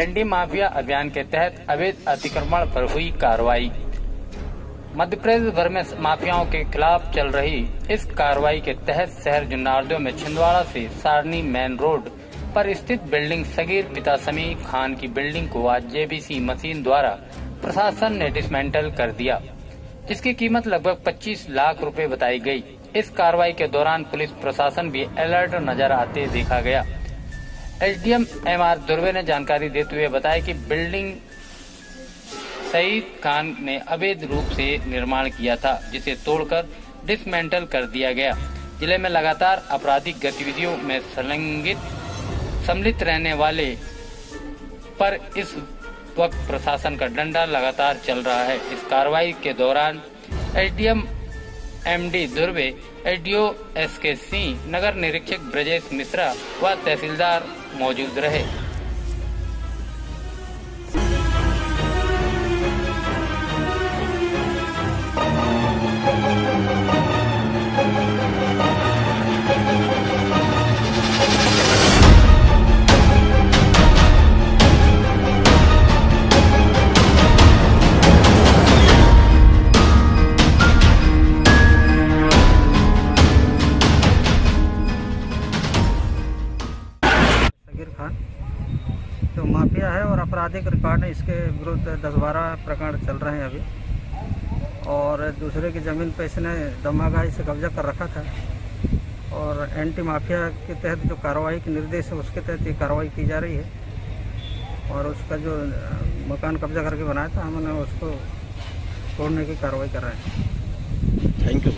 Anti mafia अभियान के तहत अवैध अतिक्रमण पर हुई कार्रवाई मध्य प्रदेश भर में माफियाओं के खिलाफ चल रही इस कार्रवाई के तहत शहर जुन्नारदेव में छिंदवाड़ा से सारनी मेन रोड पर स्थित बिल्डिंग सगीर पिता समी खान की बिल्डिंग को आज जेबीसी मशीन द्वारा प्रशासन ने डिसमेंटल कर दिया, जिसकी कीमत लगभग 25 लाख रुपए बताई गई। इस कार्रवाई के दौरान पुलिस प्रशासन भी अलर्ट नज़र आते देखा गया एसडीएम एम आर दुर्वे ने जानकारी देते हुए बताया कि बिल्डिंग सईद खान ने अवैध रूप से निर्माण किया था, जिसे तोड़कर डिसमेंटल कर दिया गया। ज़िले में लगातार आपराधिक गतिविधियों में संलग्नित सम्मिलित रहने वाले पर इस वक्त प्रशासन का डंडा लगातार चल रहा है। इस कार्रवाई के दौरान SDM MD Durve SDO S K Singh नगर निरीक्षक ब्रजेश मिश्रा व तहसीलदार मौजूद रहे। सगीर खान। तो माफिया है और आपराधिक रिकॉर्ड है इसके विरुद्ध दस बारह प्रकरण चल रहे हैं अभी। और दूसरे की ज़मीन पर इसने दमागाही से कब्जा कर रखा था। और एंटी माफिया के तहत जो कार्रवाई के निर्देश है, उसके तहत ये कार्रवाई की जा रही है। और उसका जो मकान कब्जा करके बनाया था, हमने उसको तोड़ने की कार्रवाई कर रहे हैं। Thank you